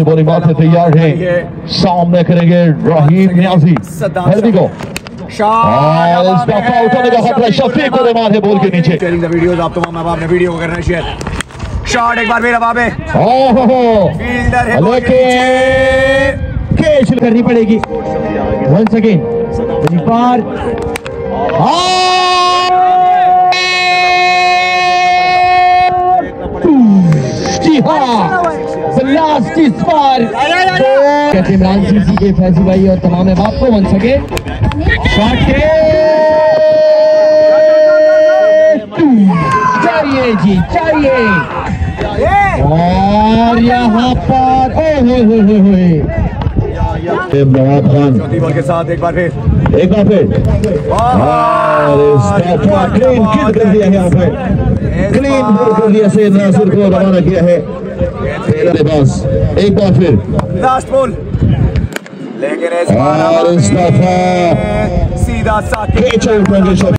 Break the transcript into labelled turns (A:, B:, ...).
A: سے بولی بات سے تیار ہے سامنے کریں گے رحیم نیازی ہیلدی کو اور اس دفعہ اٹھانے کا خطرہ شفیق کو دیمان ہے بول کے نیچے
B: شیئرنگ دا ویڈیوز آپ تمام احباب نے ویڈیو کو کرنا ہے شیئر شاٹ ایک بار پھر احباب ہے
A: اوہ
B: فیلڈر ہے بال کے
A: لیکن
B: نیچے
A: کیچ
C: کرنی پڑے گی اگین پار جی ہاں لاسٹ اس بار کہتے عمران سی سی کے فیضی بھائی اور تمام احباب کو ون سکے شاٹ کے۔ چاہیے جی چاہیے۔ اور یہاں پر اوہ ہوئے ہوئے ہوئے ہوئے۔
A: نواب خان۔
B: کے ساتھ ایک بار پھر۔
A: ایک بار پھر۔ اور اس دفعہ کلین کل کر دیا ہے یہاں پہ کلین بول کر دیا سید ناصر کو روانہ کیا ہے؟ پاس ایک بار پھر۔
B: لاسٹ بال لیکن اس بار
A: اور اس دفعہ
B: سیدھا
A: آؤٹ